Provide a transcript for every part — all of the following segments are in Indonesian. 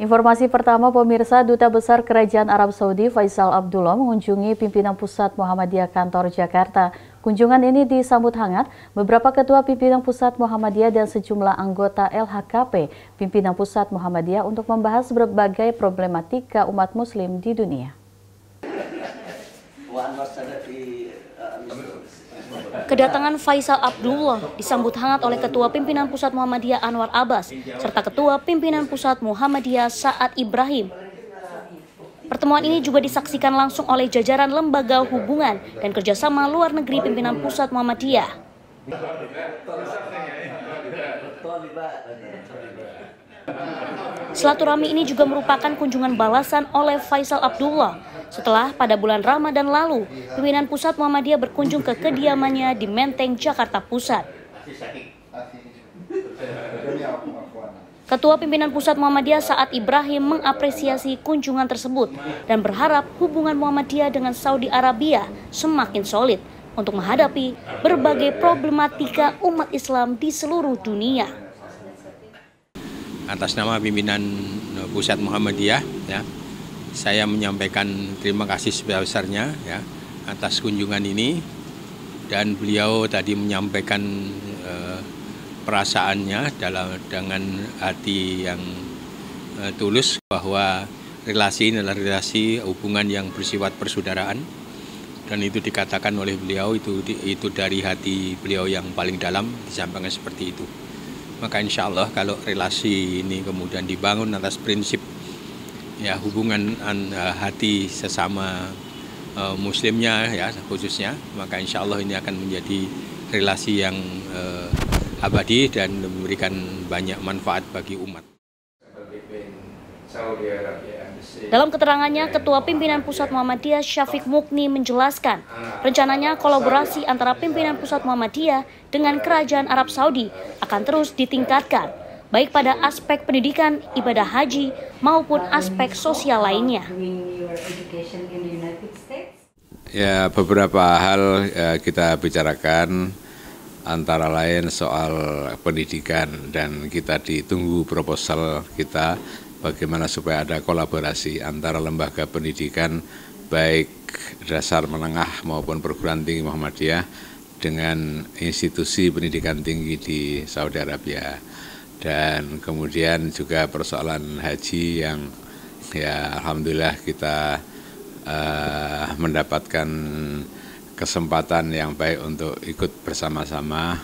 Informasi pertama pemirsa Duta Besar Kerajaan Arab Saudi Faisal Abdullah mengunjungi pimpinan pusat Muhammadiyah kantor Jakarta. Kunjungan ini disambut hangat beberapa ketua pimpinan pusat Muhammadiyah dan sejumlah anggota LHKP pimpinan pusat Muhammadiyah untuk membahas berbagai problematika umat muslim di dunia. Kedatangan Faisal Abdullah disambut hangat oleh Ketua Pimpinan Pusat Muhammadiyah Anwar Abbas serta Ketua Pimpinan Pusat Muhammadiyah Saad Ibrahim. Pertemuan ini juga disaksikan langsung oleh jajaran lembaga hubungan dan kerjasama luar negeri pimpinan Pusat Muhammadiyah. Silaturahmi ini juga merupakan kunjungan balasan oleh Faisal Abdullah setelah pada bulan Ramadan lalu, pimpinan pusat Muhammadiyah berkunjung ke kediamannya di Menteng, Jakarta Pusat. Ketua Pimpinan Pusat Muhammadiyah saat Ibrahim mengapresiasi kunjungan tersebut dan berharap hubungan Muhammadiyah dengan Saudi Arabia semakin solid untuk menghadapi berbagai problematika umat Islam di seluruh dunia. Atas nama pimpinan Pusat Muhammadiyah, ya, saya menyampaikan terima kasih sebesar-besarnya ya atas kunjungan ini. Dan beliau tadi menyampaikan uh, perasaannya dalam dengan hati yang uh, tulus bahwa relasi ini adalah relasi hubungan yang bersifat persaudaraan. Dan itu dikatakan oleh beliau itu itu dari hati beliau yang paling dalam disampaikan seperti itu maka insya Allah kalau relasi ini kemudian dibangun atas prinsip ya hubungan hati sesama uh, muslimnya ya khususnya maka insya Allah ini akan menjadi relasi yang uh, abadi dan memberikan banyak manfaat bagi umat. Dalam keterangannya, Ketua Pimpinan Pusat Muhammadiyah Syafiq Mukni menjelaskan, rencananya kolaborasi antara pimpinan Pusat Muhammadiyah dengan Kerajaan Arab Saudi akan terus ditingkatkan baik pada aspek pendidikan, ibadah haji, maupun aspek sosial lainnya. Ya, beberapa hal ya, kita bicarakan antara lain soal pendidikan dan kita ditunggu proposal kita bagaimana supaya ada kolaborasi antara lembaga pendidikan baik dasar menengah maupun perguruan tinggi Muhammadiyah dengan institusi pendidikan tinggi di Saudi Arabia dan kemudian juga persoalan haji yang ya alhamdulillah kita uh, mendapatkan kesempatan yang baik untuk ikut bersama-sama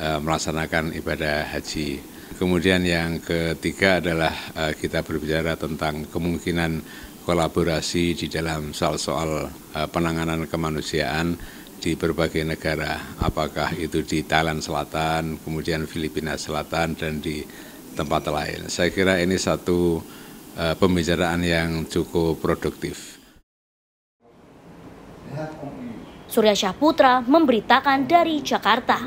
uh, melaksanakan ibadah haji. Kemudian yang ketiga adalah uh, kita berbicara tentang kemungkinan kolaborasi di dalam soal-soal uh, penanganan kemanusiaan di berbagai negara, apakah itu di Thailand Selatan, kemudian Filipina Selatan, dan di tempat lain. Saya kira ini satu uh, pembicaraan yang cukup produktif. Surya Syah Putra memberitakan dari Jakarta.